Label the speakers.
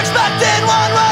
Speaker 1: expecting one.